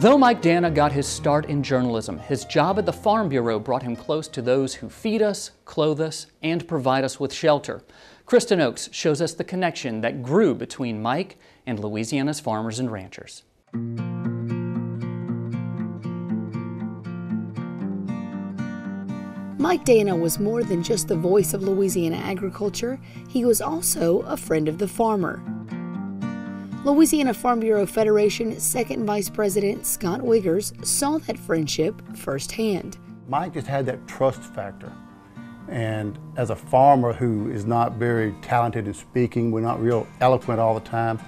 Though Mike Danna got his start in journalism, his job at the Farm Bureau brought him close to those who feed us, clothe us, and provide us with shelter. Kristen Oaks shows us the connection that grew between Mike and Louisiana's farmers and ranchers. Mike Danna was more than just the voice of Louisiana agriculture, he was also a friend of the farmer. Louisiana Farm Bureau Federation second vice president Scott Wiggers saw that friendship firsthand. Mike just had that trust factor. And as a farmer who is not very talented in speaking, we're not real eloquent all the time,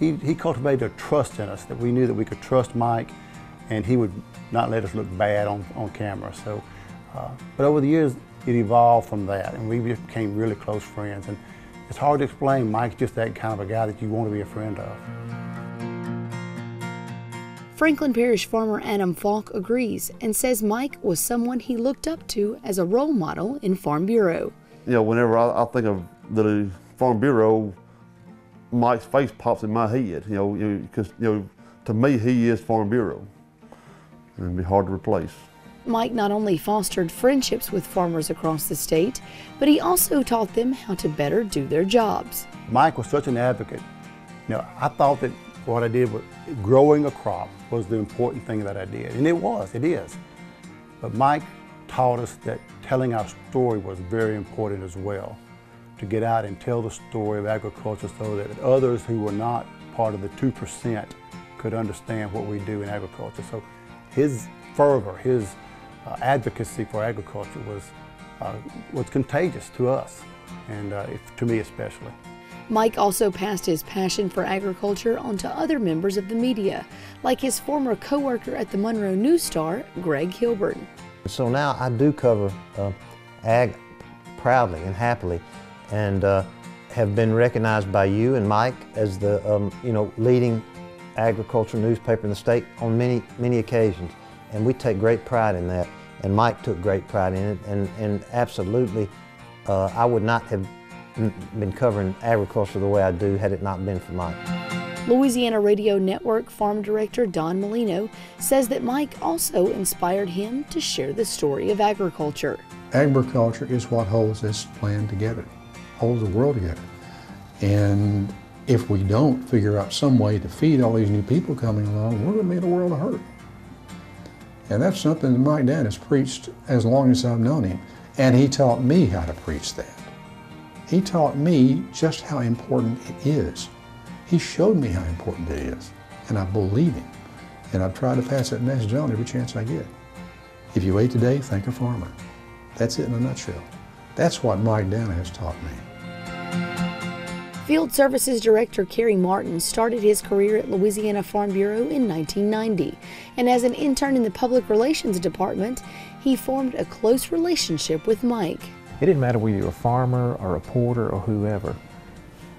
he, he cultivated a trust in us that we knew that we could trust Mike and he would not let us look bad on, on camera. So, uh, but over the years, it evolved from that and we became really close friends. And it's hard to explain. Mike's just that kind of a guy that you want to be a friend of. Franklin Parish farmer Adam Falk agrees and says Mike was someone he looked up to as a role model in Farm Bureau. You know, whenever I, I think of the Farm Bureau, Mike's face pops in my head. You know, because you, you know, to me he is Farm Bureau, and it'd be hard to replace. Mike not only fostered friendships with farmers across the state, but he also taught them how to better do their jobs. Mike was such an advocate. You know, I thought that what I did was growing a crop was the important thing that I did, and it was, it is. But Mike taught us that telling our story was very important as well, to get out and tell the story of agriculture so that others who were not part of the 2% could understand what we do in agriculture. So his fervor, his uh, advocacy for agriculture was, uh, was contagious to us, and uh, to me especially. Mike also passed his passion for agriculture onto other members of the media, like his former co-worker at the Monroe News Star, Greg Hilburn. So now I do cover uh, ag proudly and happily, and uh, have been recognized by you and Mike as the um, you know leading agricultural newspaper in the state on many many occasions and we take great pride in that. And Mike took great pride in it, and, and absolutely, uh, I would not have been covering agriculture the way I do had it not been for Mike. Louisiana Radio Network Farm Director Don Molino says that Mike also inspired him to share the story of agriculture. Agriculture is what holds this land together, holds the world together. And if we don't figure out some way to feed all these new people coming along, we're going to be in a world of hurt. And that's something that Mike Danna has preached as long as I've known him. And he taught me how to preach that. He taught me just how important it is. He showed me how important it is. And I believe him. And I've tried to pass that message on every chance I get. If you ate today, thank a farmer. That's it in a nutshell. That's what Mike Danna has taught me. Field Services Director Kerry Martin started his career at Louisiana Farm Bureau in 1990, and as an intern in the Public Relations Department, he formed a close relationship with Mike. It didn't matter whether you were a farmer or a porter or whoever.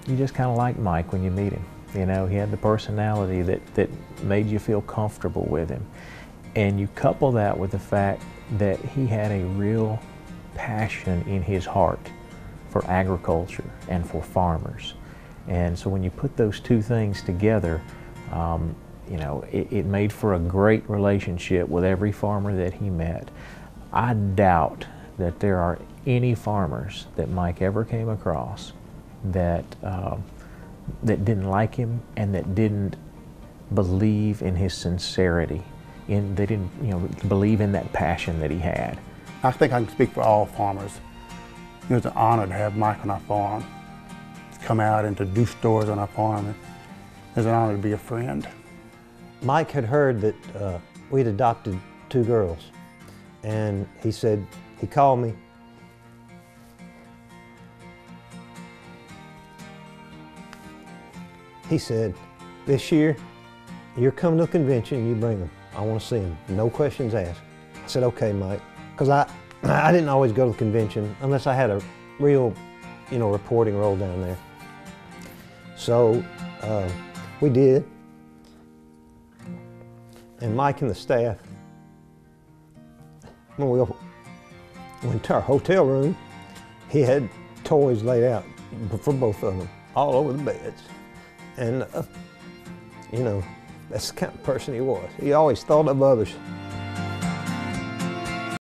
You just kind of liked Mike when you meet him. You know, he had the personality that, that made you feel comfortable with him. And you couple that with the fact that he had a real passion in his heart for agriculture and for farmers. And so when you put those two things together, um, you know, it, it, made for a great relationship with every farmer that he met. I doubt that there are any farmers that Mike ever came across that uh, that didn't like him and that didn't believe in his sincerity. In they didn't, you know, believe in that passion that he had. I think I can speak for all farmers. It was an honor to have Mike on our farm, come out and to do stores on our farm. It was an honor to be a friend. Mike had heard that uh, we'd adopted two girls, and he said, he called me. He said, this year, you're coming to a convention, and you bring them. I want to see them, no questions asked. I said, okay, Mike, because I, I didn't always go to the convention unless I had a real, you know, reporting role down there. So uh, we did. And Mike and the staff, when we went to our hotel room, he had toys laid out for both of them, all over the beds. And, uh, you know, That's the kind of person he was. He always thought of others.